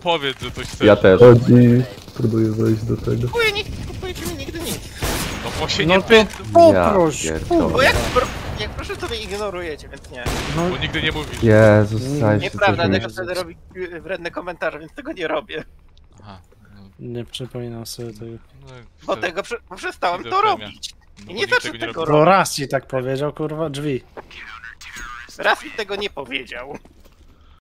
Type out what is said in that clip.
powiedz, że coś chcesz. Ja też. Chodzi, próbuję wejść do tego. Kupuję, nie kupujecie mi nigdy nic. No bo się No nie to pytam, Ja pierdolę. Bo jak, pro, jak proszę, to mnie ignorujecie, więc nie. No, bo nigdy nie mówisz. Jezus, zaś Nieprawda, coś tego wtedy robi y, wredne komentarze, więc tego nie robię. Aha. No. Nie przypominam sobie tego. no, Bo tego prze, bo przestałem to Schizofrenia. robić. no, I nie nikt zacznę tego nie tego robi. Raz ci tak powiedział, kurwa, drzwi. Raz mi tego nie powiedział.